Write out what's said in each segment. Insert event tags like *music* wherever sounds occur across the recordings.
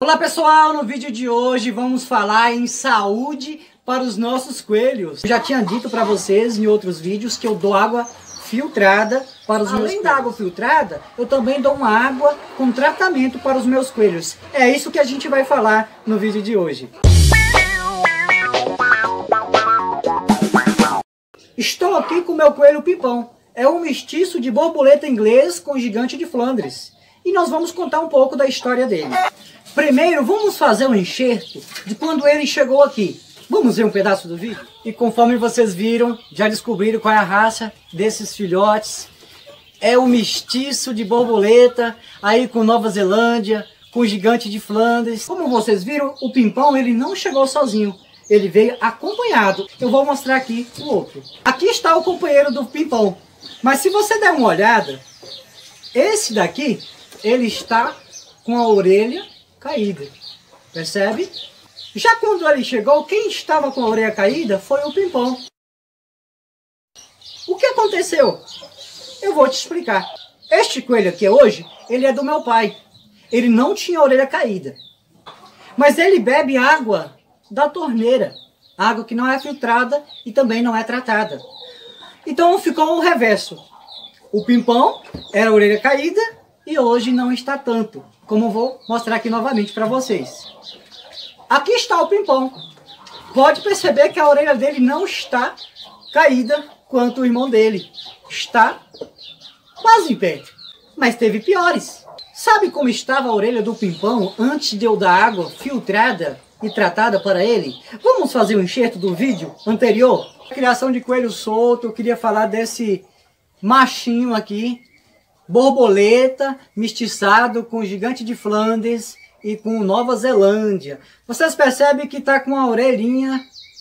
Olá pessoal, no vídeo de hoje vamos falar em saúde para os nossos coelhos. Eu já tinha dito para vocês em outros vídeos que eu dou água filtrada para os Além meus Além da água filtrada, eu também dou uma água com tratamento para os meus coelhos. É isso que a gente vai falar no vídeo de hoje. Estou aqui com meu coelho Pipão. É um mestiço de borboleta inglês com gigante de Flandres. E nós vamos contar um pouco da história dele. Primeiro, vamos fazer um enxerto de quando ele chegou aqui. Vamos ver um pedaço do vídeo? E conforme vocês viram, já descobriram qual é a raça desses filhotes. É o mestiço de borboleta, aí com Nova Zelândia, com gigante de Flandres. Como vocês viram, o Pimpão ele não chegou sozinho. Ele veio acompanhado. Eu vou mostrar aqui o outro. Aqui está o companheiro do Pimpão. Mas se você der uma olhada, esse daqui, ele está com a orelha caída. Percebe? Já quando ele chegou, quem estava com a orelha caída foi o Pimpão. O que aconteceu? Eu vou te explicar. Este coelho aqui hoje, ele é do meu pai. Ele não tinha a orelha caída. Mas ele bebe água da torneira. Água que não é filtrada e também não é tratada. Então ficou o reverso. O pimpão era a orelha caída e hoje não está tanto como vou mostrar aqui novamente para vocês. Aqui está o pimpão. Pode perceber que a orelha dele não está caída quanto o irmão dele. Está quase em pé. Mas teve piores. Sabe como estava a orelha do pimpão antes de eu dar água filtrada e tratada para ele? Vamos fazer um enxerto do vídeo anterior? Criação de coelho solto, eu queria falar desse machinho aqui borboleta mestiçado com gigante de Flandres e com Nova Zelândia. Vocês percebem que está com a orelhinha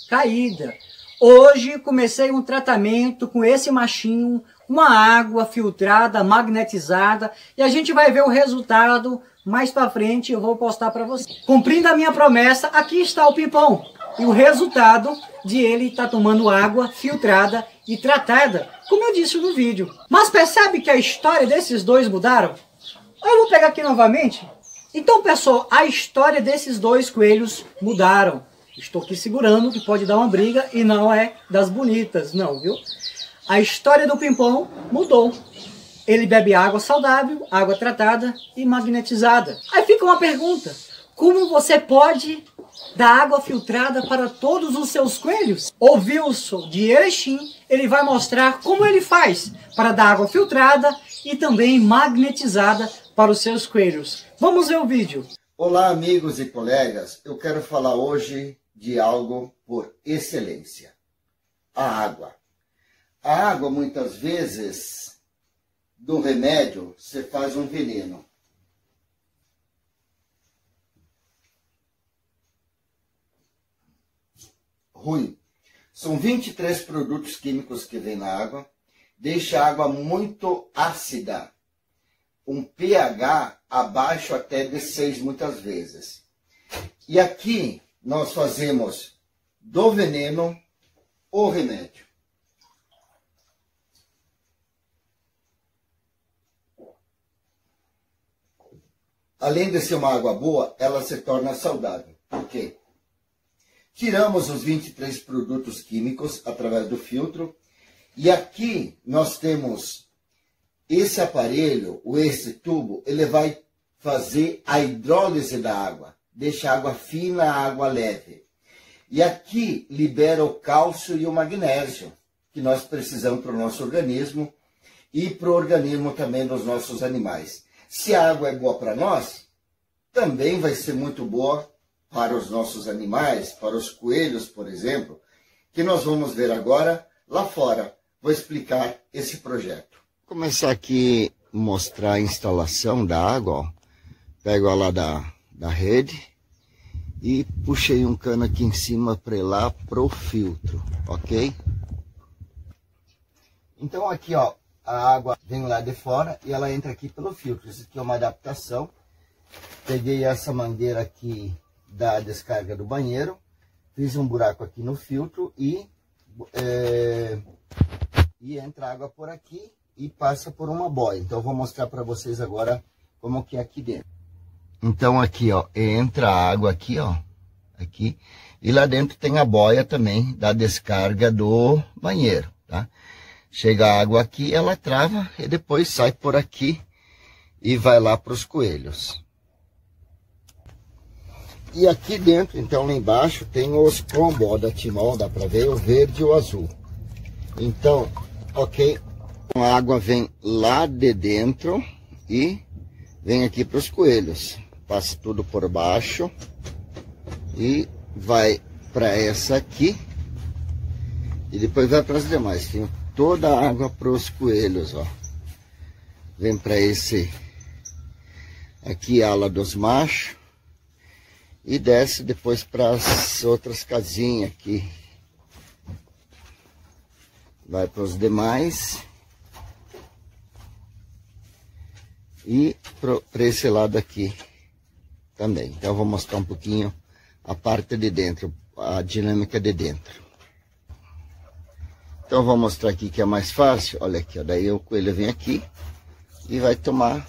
caída. Hoje comecei um tratamento com esse machinho, uma água filtrada, magnetizada, e a gente vai ver o resultado mais para frente, eu vou postar para vocês. Cumprindo a minha promessa, aqui está o pipão. E o resultado de ele estar tá tomando água filtrada e tratada, como eu disse no vídeo. Mas percebe que a história desses dois mudaram? Eu vou pegar aqui novamente. Então, pessoal, a história desses dois coelhos mudaram. Estou aqui segurando que pode dar uma briga e não é das bonitas, não, viu? A história do Pimpão mudou. Ele bebe água saudável, água tratada e magnetizada. Aí fica uma pergunta. Como você pode da água filtrada para todos os seus coelhos? O Wilson de Erechim, ele vai mostrar como ele faz para dar água filtrada e também magnetizada para os seus coelhos. Vamos ver o vídeo. Olá amigos e colegas, eu quero falar hoje de algo por excelência. A água. A água muitas vezes do remédio você faz um veneno. Ruim. São 23 produtos químicos que vêm na água, deixa a água muito ácida, um pH abaixo até de 6 muitas vezes. E aqui nós fazemos do veneno o remédio. Além de ser uma água boa, ela se torna saudável. Por quê? Tiramos os 23 produtos químicos através do filtro. E aqui nós temos esse aparelho, ou esse tubo, ele vai fazer a hidrólise da água. Deixa a água fina, a água leve. E aqui libera o cálcio e o magnésio, que nós precisamos para o nosso organismo e para o organismo também dos nossos animais. Se a água é boa para nós, também vai ser muito boa para os nossos animais, para os coelhos, por exemplo, que nós vamos ver agora lá fora. Vou explicar esse projeto. Vou começar aqui mostrar a instalação da água. Ó. Pego lá da, da rede e puxei um cano aqui em cima para lá pro filtro, ok? Então aqui, ó, a água vem lá de fora e ela entra aqui pelo filtro. Isso aqui é uma adaptação. Peguei essa mangueira aqui da descarga do banheiro, fiz um buraco aqui no filtro e, é, e entra água por aqui e passa por uma boia. Então eu vou mostrar para vocês agora como que é aqui dentro. Então aqui, ó, entra água aqui, ó, aqui, e lá dentro tem a boia também da descarga do banheiro, tá? Chega a água aqui, ela trava e depois sai por aqui e vai lá para os coelhos. E aqui dentro, então lá embaixo, tem os pombos da Timão, dá para ver o verde e o azul. Então, ok, a água vem lá de dentro e vem aqui para os coelhos. Passa tudo por baixo e vai para essa aqui e depois vai para as demais. Tem toda a água para os coelhos, ó. Vem para esse aqui ala dos machos e desce depois para as outras casinhas aqui. Vai para os demais e para esse lado aqui também. Então eu vou mostrar um pouquinho a parte de dentro, a dinâmica de dentro. Então vou mostrar aqui que é mais fácil. Olha aqui, ó, daí o coelho vem aqui e vai tomar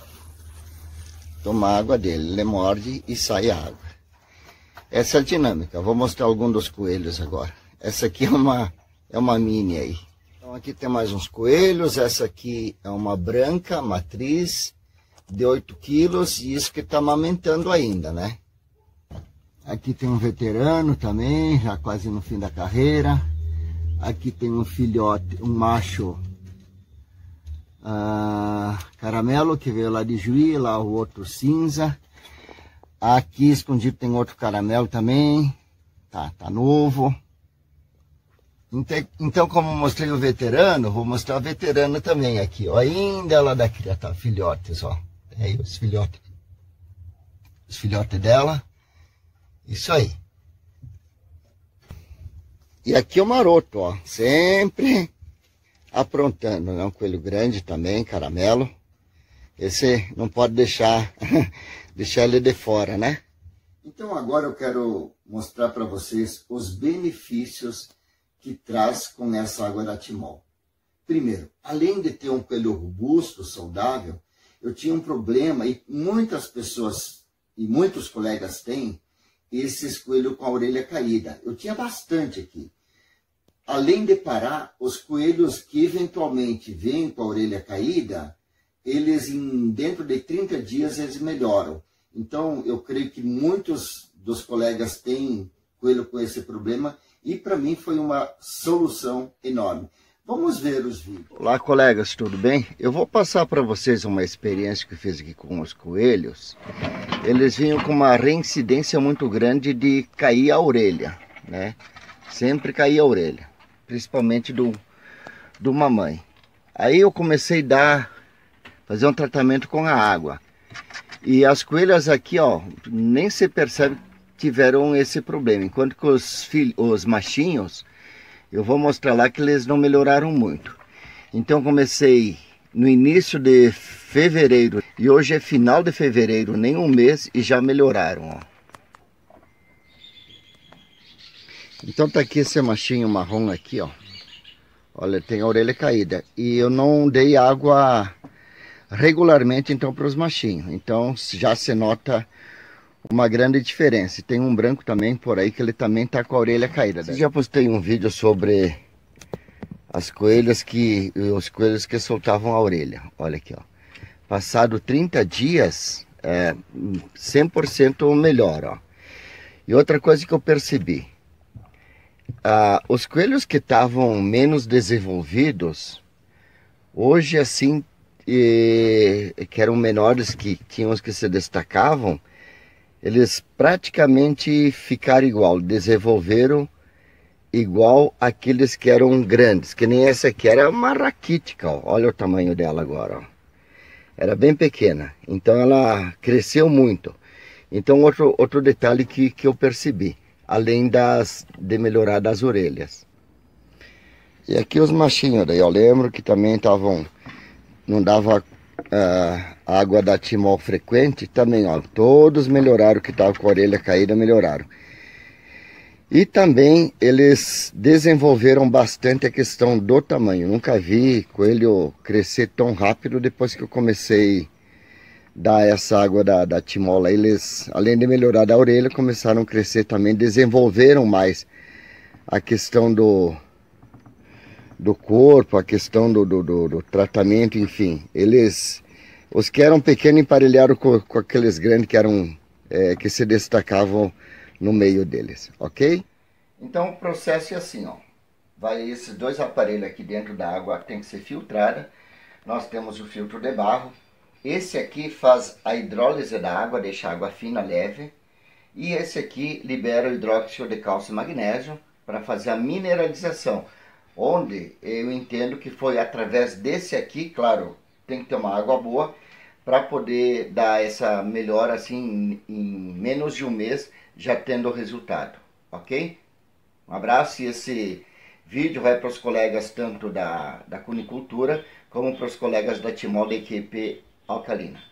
tomar água dele. Ele morde e sai a água. Essa é a dinâmica. Vou mostrar algum dos coelhos agora. Essa aqui é uma, é uma mini aí. Então aqui tem mais uns coelhos. Essa aqui é uma branca, matriz, de 8 quilos. E isso que está amamentando ainda, né? Aqui tem um veterano também, já quase no fim da carreira. Aqui tem um filhote, um macho ah, caramelo que veio lá de Juí, lá o outro cinza. Aqui escondido tem outro caramelo também. Tá, tá novo. Então, como mostrei o veterano, vou mostrar o veterano também aqui, ó. Ainda ela da tá, filhotes, ó. Tem aí os filhotes. Os filhotes dela. Isso aí. E aqui o maroto, ó. Sempre aprontando, né? Um coelho grande também, caramelo. Esse não pode deixar, *laughs* deixar ele de fora, né? Então agora eu quero mostrar para vocês os benefícios que traz com essa água da Timol. Primeiro, além de ter um coelho robusto, saudável, eu tinha um problema e muitas pessoas e muitos colegas têm esses coelhos com a orelha caída. Eu tinha bastante aqui. Além de parar, os coelhos que eventualmente vêm com a orelha caída, eles em, dentro de 30 dias eles melhoram. Então, eu creio que muitos dos colegas têm coelho com esse problema e para mim foi uma solução enorme. Vamos ver os vídeos. Olá, colegas, tudo bem? Eu vou passar para vocês uma experiência que eu fiz aqui com os coelhos. Eles vinham com uma reincidência muito grande de cair a orelha, né? Sempre cair a orelha principalmente do, do mamãe. Aí eu comecei a dar, fazer um tratamento com a água. E as coelhas aqui, ó, nem se percebe tiveram esse problema. Enquanto que os, filhos, os machinhos, eu vou mostrar lá que eles não melhoraram muito. Então comecei no início de fevereiro e hoje é final de fevereiro, nem um mês e já melhoraram, ó. Então tá aqui esse machinho marrom aqui, ó. Olha, tem a orelha caída. E eu não dei água regularmente então para os machinhos. Então já se nota uma grande diferença. Tem um branco também por aí que ele também tá com a orelha caída. Né? Já postei um vídeo sobre as coelhas que os coelhos que soltavam a orelha. Olha aqui, ó. Passado 30 dias, é 100% melhor, ó. E outra coisa que eu percebi, ah, os coelhos que estavam menos desenvolvidos, hoje assim, e, que eram menores, que tinham os que se destacavam, eles praticamente ficaram igual, desenvolveram igual aqueles que eram grandes, que nem essa aqui era uma raquítica, ó. olha o tamanho dela agora, ó. era bem pequena, então ela cresceu muito. Então outro, outro detalhe que, que eu percebi, além das, de melhorar das orelhas. E aqui os machinhos, daí eu lembro que também estavam, não dava uh, água da timol frequente, também, ó, todos melhoraram, que estavam com a orelha caída, melhoraram. E também eles desenvolveram bastante a questão do tamanho. Nunca vi coelho crescer tão rápido depois que eu comecei a dar essa água da, da timola, eles, além de melhorar a orelha, começaram a crescer também, desenvolveram mais a questão do, do corpo, a questão do, do, do, do tratamento, enfim. Eles, os que eram pequenos emparelharam com, com aqueles grandes que eram, é, que se destacavam no meio deles, ok? Então o processo é assim, ó. Vai esses dois aparelhos aqui dentro da água, tem que ser filtrada. Nós temos o filtro de barro, esse aqui faz a hidrólise da água, deixa a água fina, leve. E esse aqui libera o hidróxido de cálcio e magnésio para fazer a mineralização. Onde eu entendo que foi através desse aqui, claro, tem que ter uma água boa, para poder dar essa melhora assim em, menos de um mês, já tendo o resultado, ok? Um abraço e esse vídeo vai para os colegas tanto da, da cunicultura como para os colegas da Timol da equipe alcalina.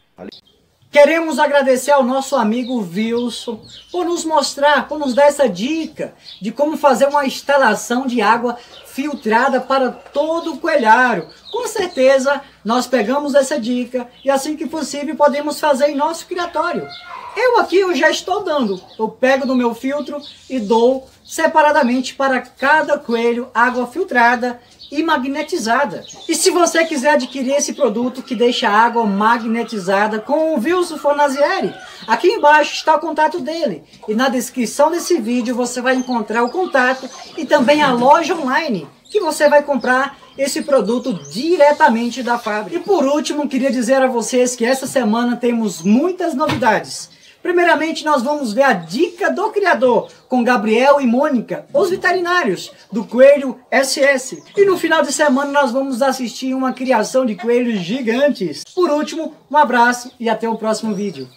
Queremos agradecer ao nosso amigo Wilson por nos mostrar, por nos dar essa dica de como fazer uma instalação de água filtrada para todo o coelhário. Com certeza nós pegamos essa dica e assim que possível podemos fazer em nosso criatório. Eu aqui eu já estou dando, eu pego no meu filtro e dou separadamente para cada coelho água filtrada e magnetizada. E se você quiser adquirir esse produto que deixa a água magnetizada com o Wilson Fornazieri, aqui embaixo está o contato dele. E na descrição desse vídeo você vai encontrar o contato e também a loja online que você vai comprar esse produto diretamente da fábrica. E por último, queria dizer a vocês que essa semana temos muitas novidades. Primeiramente, nós vamos ver a dica do criador com Gabriel e Mônica, os veterinários do Coelho SS. E no final de semana nós vamos assistir uma criação de coelhos gigantes. Por último, um abraço e até o próximo vídeo.